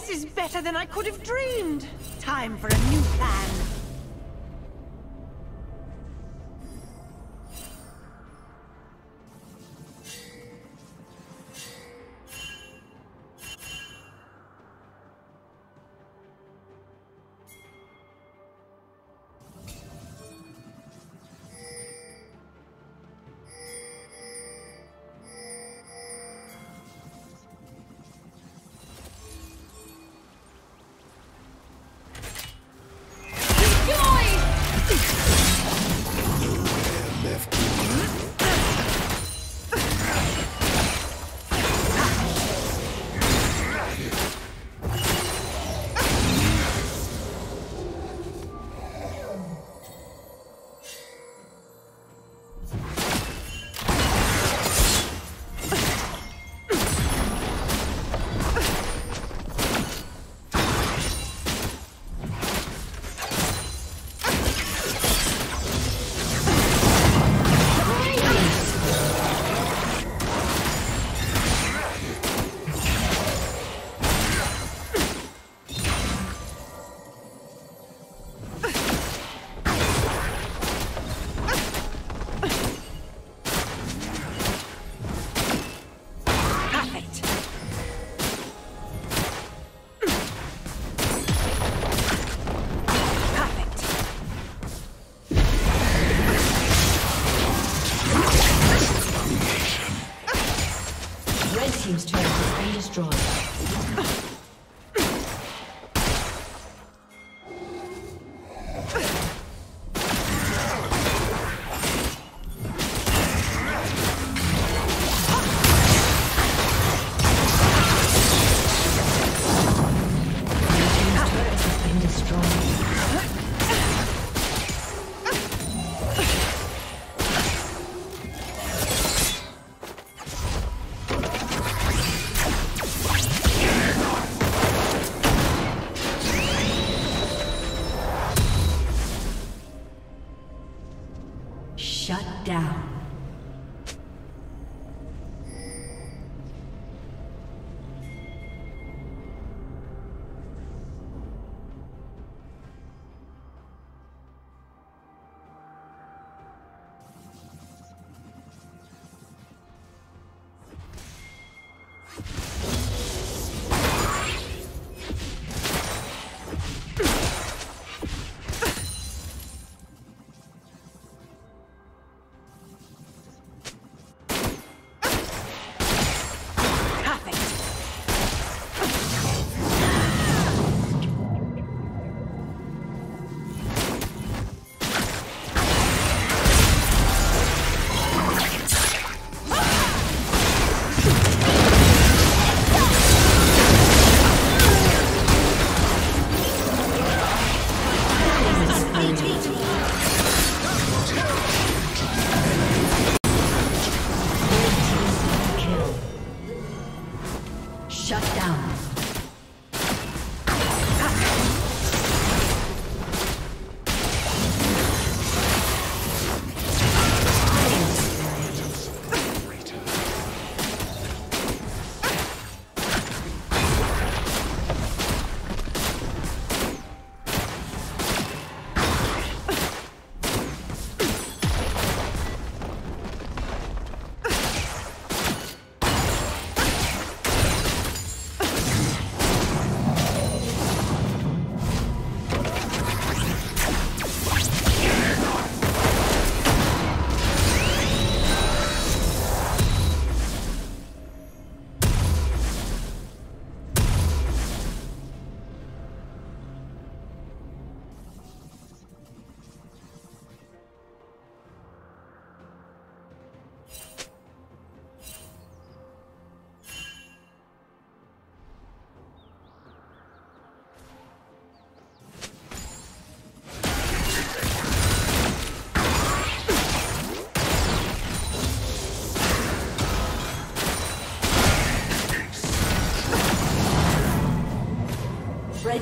This is better than I could have dreamed. Time for a new plan.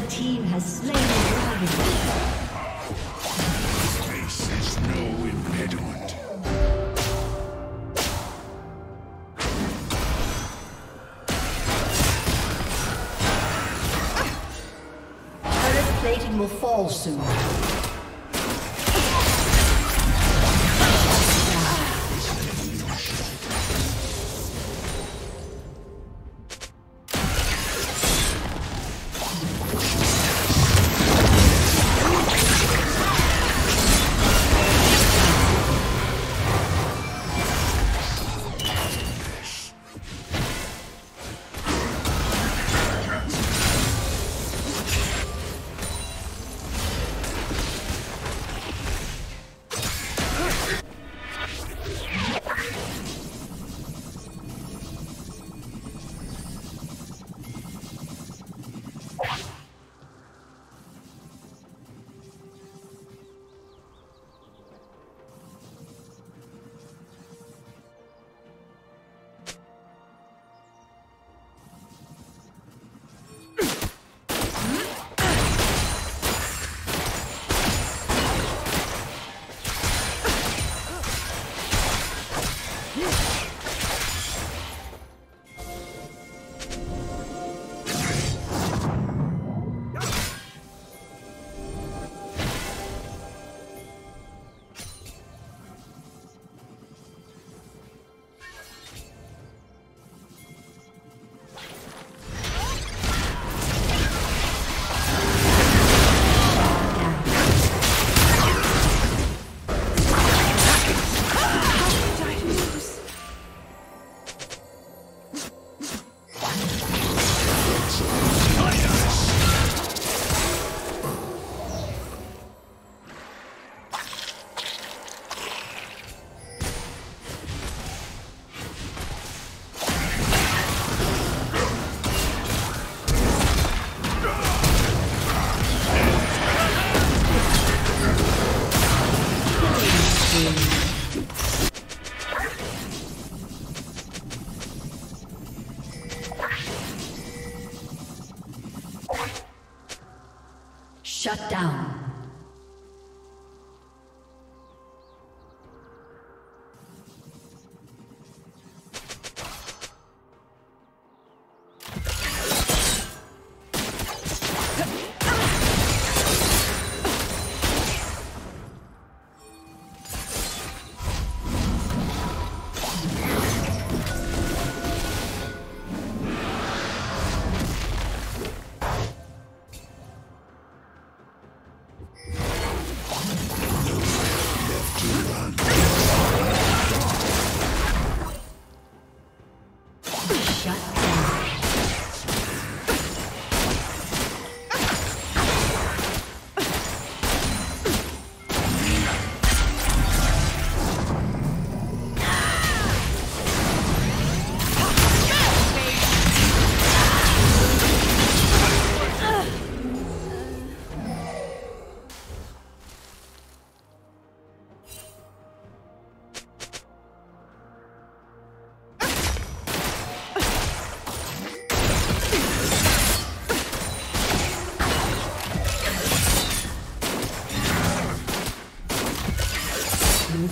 team has slain the dragon. Is no impediment. Turret plating will fall soon.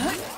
Huh?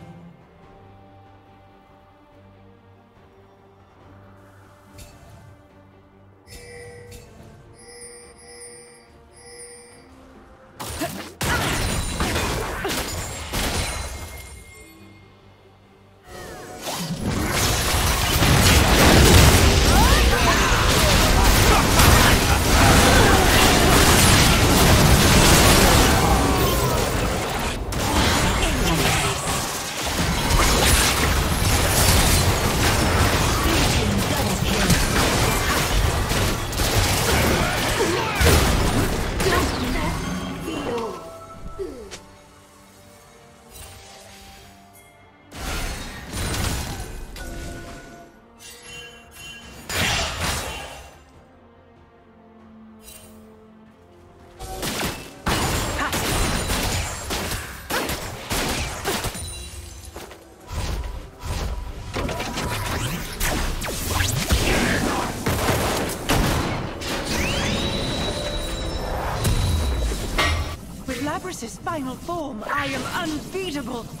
Labrys's final form, I am unbeatable.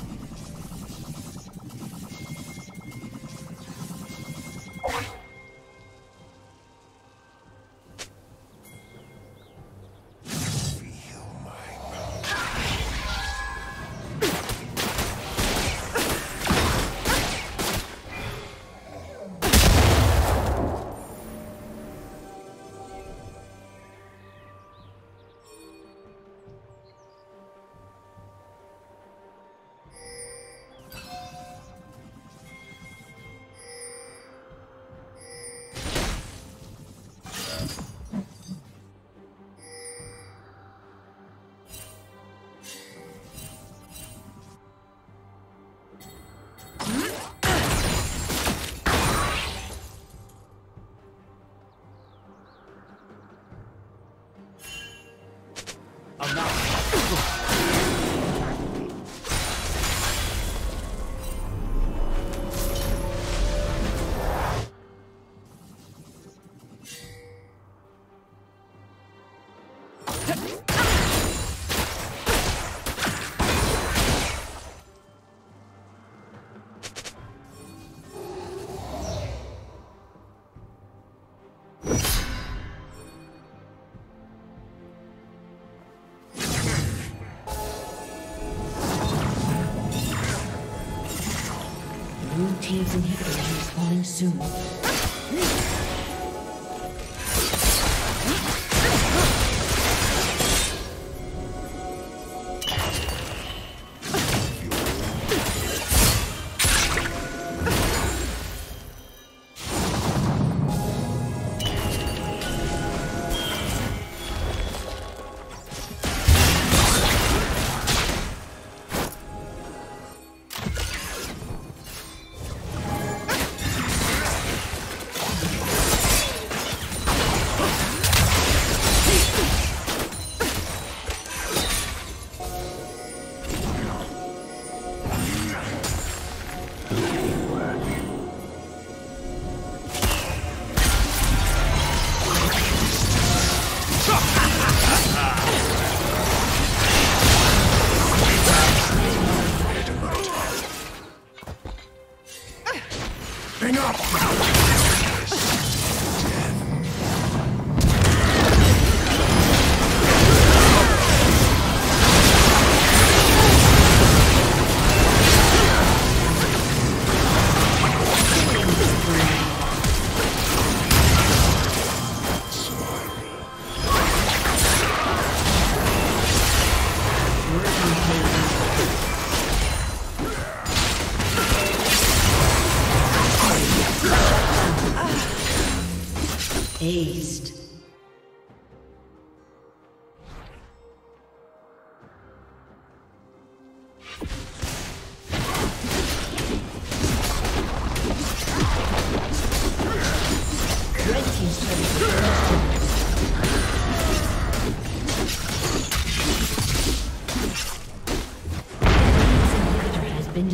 Inhibitor is spawning soon.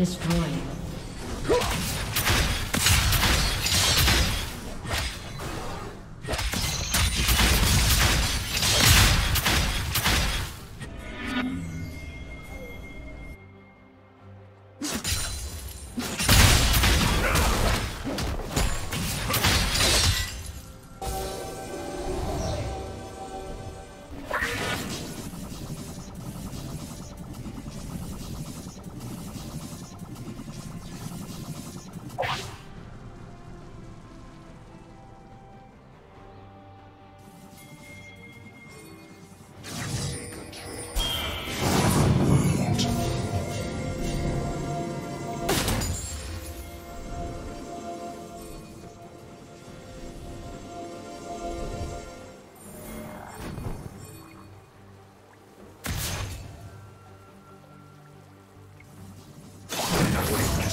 Destroyed.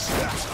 That's